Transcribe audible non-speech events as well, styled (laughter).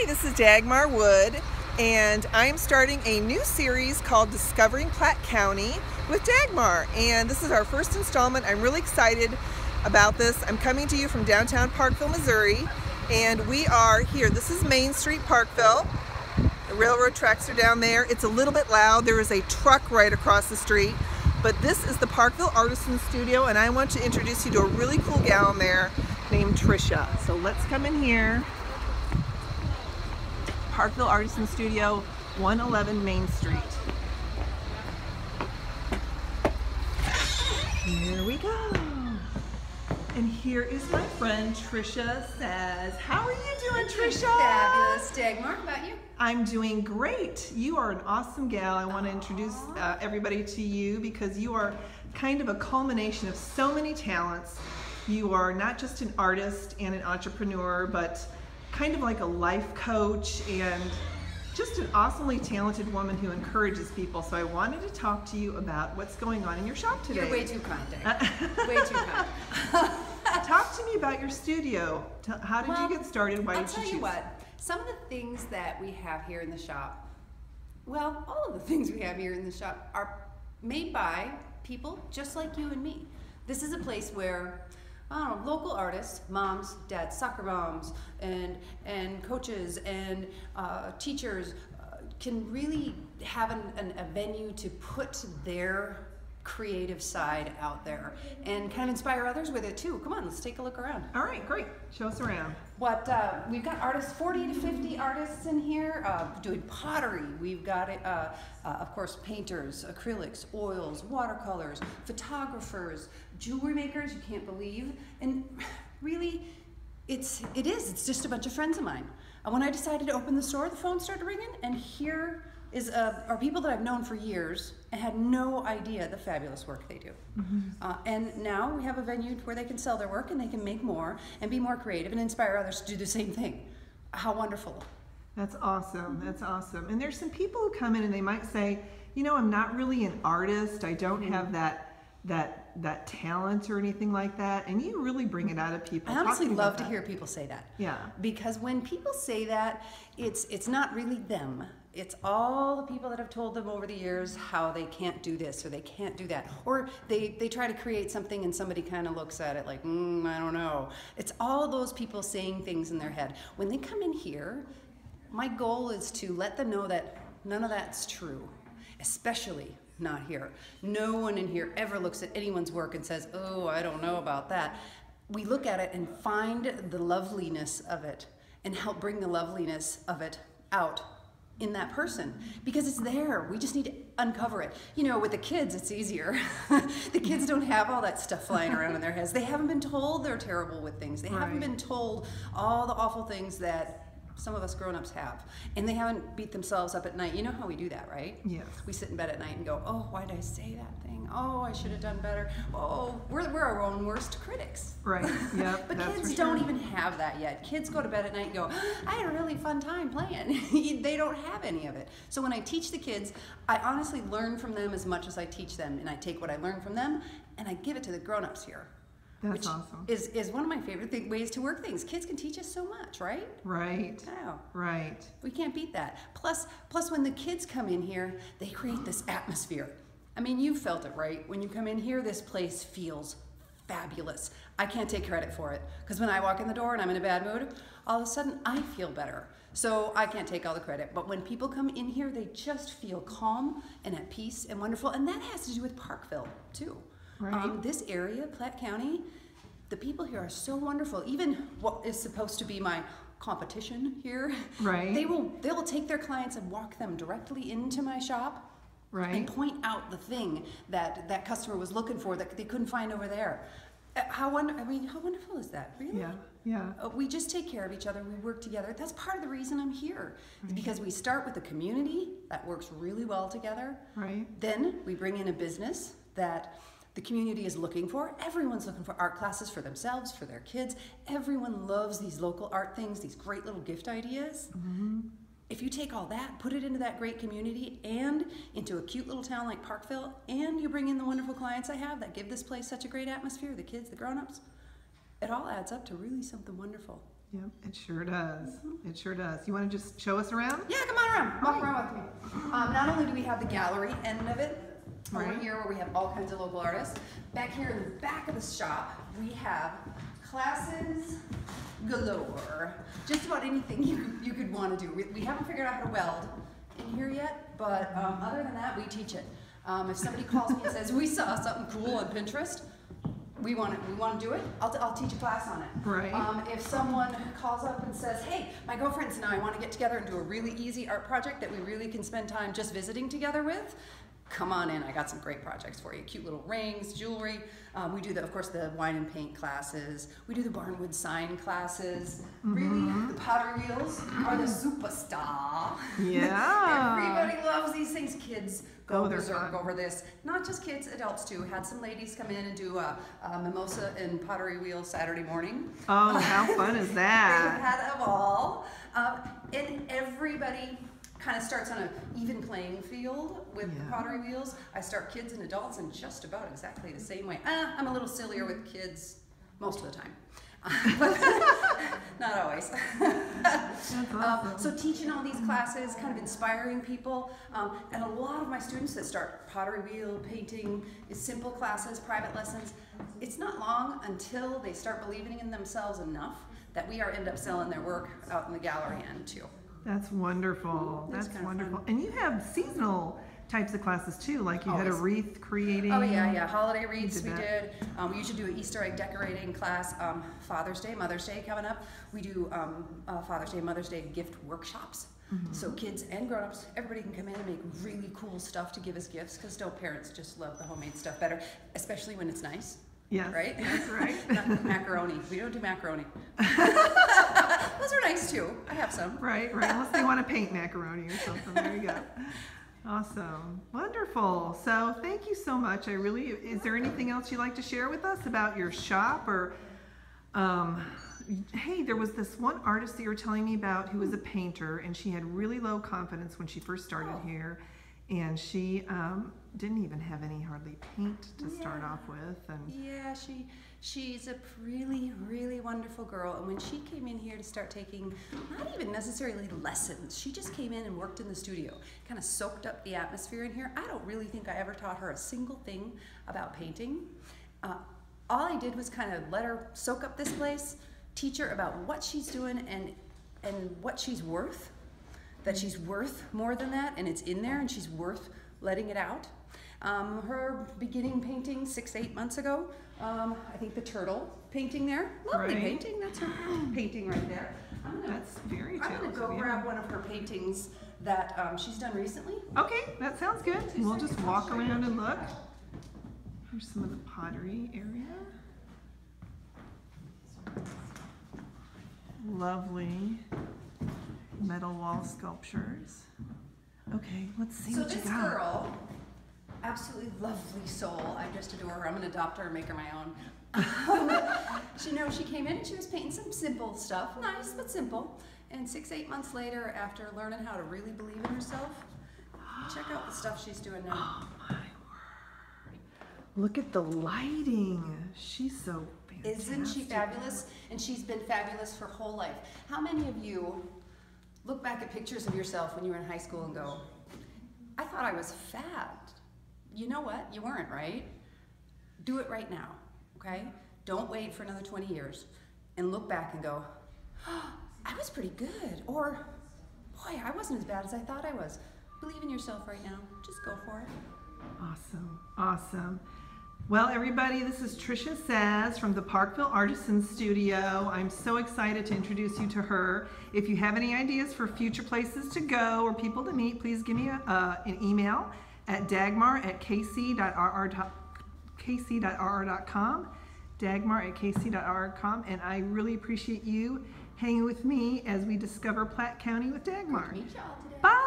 Hi, this is Dagmar Wood, and I'm starting a new series called Discovering Platte County with Dagmar. And this is our first installment. I'm really excited about this. I'm coming to you from downtown Parkville, Missouri, and we are here. This is Main Street, Parkville. The railroad tracks are down there. It's a little bit loud. There is a truck right across the street. But this is the Parkville Artisan Studio, and I want to introduce you to a really cool gal in there named Trisha. So let's come in here. Parkville Artisan Studio, 111 Main Street. Here we go. And here is my friend Trisha Saz, how are you doing Trisha? Fabulous. Dagmar, how about you? I'm doing great. You are an awesome gal. I want to introduce uh, everybody to you because you are kind of a culmination of so many talents. You are not just an artist and an entrepreneur, but kind of like a life coach and just an awesomely talented woman who encourages people. So I wanted to talk to you about what's going on in your shop today. You're way too kind, (laughs) way too kind. (laughs) talk to me about your studio. How did well, you get started? Why I'll did you tell choose? you what. Some of the things that we have here in the shop, well, all of the things we have here in the shop are made by people just like you and me. This is a place where I don't know, local artists, moms, dads, soccer moms, and and coaches and uh, teachers uh, can really have an, an, a venue to put their creative side out there and kind of inspire others with it too. Come on, let's take a look around. All right, great. Show us around. What uh, we've got artists, 40 to 50 artists in here uh, doing pottery. We've got, uh, uh, of course, painters, acrylics, oils, watercolors, photographers, jewelry makers. You can't believe, and really, it's it is. It's just a bunch of friends of mine. And when I decided to open the store, the phone started ringing, and here is uh, are people that I've known for years and had no idea the fabulous work they do. Mm-hmm. Uh, and now we have a venue where they can sell their work and they can make more and be more creative and inspire others to do the same thing. How wonderful! That's awesome. That's awesome. And there's some people who come in and they might say, you know, I'm not really an artist. I don't mm-hmm. have that that that talent or anything like that and you really bring it out of people i honestly love to hear people say that yeah because when people say that it's it's not really them it's all the people that have told them over the years how they can't do this or they can't do that. Or they they try to create something and somebody kind of looks at it like mm, i don't know. It's all those people saying things in their head. When they come in here my goal is to let them know that none of that's true especially not here. No one in here ever looks at anyone's work and says oh i don't know about that. We look at it and find the loveliness of it and help bring the loveliness of it out in that person because it's there. We just need to uncover it. You know, with the kids, it's easier. (laughs) the kids don't have all that stuff flying around in their heads. They haven't been told they're terrible with things. They right. haven't been told all the awful things that some of us grown-ups have and they haven't beat themselves up at night. You know how we do that right? Yes we sit in bed at night and go oh why did i say that thing? Oh i should have done better. Oh we're, we're our own worst critics. Right. Yeah (laughs) but kids don't even have that yet. Kids go to bed at night and go i had a really fun time playing. (laughs) They don't have any of it. So when i teach the kids i honestly learn from them as much as i teach them and i take what i learn from them and i give it to the grown-ups here that's which awesome. Is is one of my favorite th- ways to work things. Kids can teach us so much, right? Right. Oh. Right. We can't beat that. Plus, plus when the kids come in here, they create this atmosphere. I mean, you felt it, right? When you come in here, this place feels fabulous. I can't take credit for it because when I walk in the door and I'm in a bad mood, all of a sudden I feel better. So I can't take all the credit. But when people come in here, they just feel calm and at peace and wonderful. And that has to do with Parkville, too. Right. Um, this area, Platte County, the people here are so wonderful. Even what is supposed to be my competition here, right? They will they will take their clients and walk them directly into my shop, right? And point out the thing that that customer was looking for that they couldn't find over there. Uh, how wonder I mean, how wonderful is that? Really? Yeah. Yeah. Uh, we just take care of each other. We work together. That's part of the reason I'm here. Right. Because we start with a community that works really well together. Right. Then we bring in a business that the community is looking for. Everyone's looking for art classes for themselves, for their kids. Everyone loves these local art things, these great little gift ideas. Mm-hmm. If you take all that, put it into that great community and into a cute little town like Parkville, and you bring in the wonderful clients I have that give this place such a great atmosphere the kids, the grown ups it all adds up to really something wonderful. Yep, it sure does. It sure does. You want to just show us around? Yeah, come on around. Walk around with me. Um, not only do we have the gallery end of it, over Right. here where we have all kinds of local artists, back here in the back of the shop, we have classes galore. Just about anything you, you could want to do. We, we haven't figured out how to weld in here yet, but um, other than that, we teach it. Um, if somebody calls me and says, we saw something cool on Pinterest, we want to, we want to do it, I'll, I'll teach a class on it. Right. Um, if someone calls up and says, hey, my girlfriends and I want to get together and do a really easy art project that we really can spend time just visiting together with, come on in. I got some great projects for you. Cute little rings, jewelry. Um, we do, the, of course, the wine and paint classes. We do the barnwood sign classes. Really, the pottery wheels are the superstar. (laughs) Yeah. Everybody loves these things. Kids go Oh, berserk over this. Not just kids, adults too. Had some ladies come in and do a, a mimosa and pottery wheel Saturday morning. Oh, how fun is (laughs) They that? had a ball. Um, and everybody kind of starts on an even playing field with the Yeah. pottery wheels. I start kids and adults in just about exactly the same way. Uh, I'm a little sillier with kids most of the time. (laughs) but not always. Um, so teaching all these classes, kind of inspiring people, um, and a lot of my students that start pottery wheel painting simple classes, private lessons. It's not long until they start believing in themselves enough that we are end up selling their work out in the gallery end too. That's wonderful. It's That's wonderful. And you have seasonal types of classes too, like you had a wreath creating. Oh yeah, yeah. Holiday wreaths did we that. did. Um, we usually do an Easter egg decorating class. Um, Father's Day, Mother's Day coming up. We do um, uh, Father's Day, Mother's Day gift workshops. Mm-hmm. So kids and grown-ups, everybody can come in and make really cool stuff to give as gifts. Because don't parents just love the homemade stuff better, especially when it's nice, Yes. right? That's (laughs) right. Not macaroni. We don't do macaroni. (laughs) Those are nice too. I have some. Right, right. Unless they want to paint macaroni or something. There you go. Awesome. Wonderful. So thank you so much. I really, is there anything else you'd like to share with us about your shop or, um, hey, there was this one artist that you were telling me about who was a painter and she had really low confidence when she first started Oh. here and she, um, didn't even have any hardly paint to start off with and Yeah, she she's a really really wonderful girl. And when she came in here to start taking not even necessarily lessons she just came in and worked in the studio kind of soaked up the atmosphere in here. I don't really think i ever taught her a single thing about painting. Uh, all i did was kind of let her soak up this place teach her about what she's doing and and what she's worth that she's worth more than that and it's in there and she's worth letting it out. Um, her beginning painting six, eight months ago, um, I think the turtle painting there, lovely Right. painting, that's her (gasps) painting right there. I'm gonna, that's very I'm gonna go yeah. grab one of her paintings that um, she's done recently. Okay, that sounds good. We'll just walk around and look. Here's some of the pottery area. Lovely metal wall sculptures. Okay, let's see So what you this got. girl, absolutely lovely soul. I just adore her. I'm gonna adopt her and make her my own. (laughs) she you know she came in and she was painting some simple stuff, nice but simple. And six, eight months later, after learning how to really believe in herself, check out the stuff she's doing now. Oh my word. Look at the lighting. She's so fantastic. Isn't she fabulous? And she's been fabulous her whole life. How many of you look back at pictures of yourself when you were in high school and go, I thought I was fat. You know what? You weren't, right? Do it right now, okay? Don't wait for another 20 years and look back and go, oh, I was pretty good. Or, boy, I wasn't as bad as I thought I was. Believe in yourself right now. Just go for it. Awesome, awesome. Well, everybody, this is Tricia Saz from the Parkville Artisan Studio. I'm so excited to introduce you to her. If you have any ideas for future places to go or people to meet, please give me a, uh, an email at dagmar at kc.rr, kc.rr.com, dagmar at kc.rr.com, and I really appreciate you hanging with me as we discover Platte County with Dagmar. Meet y'all today. Bye!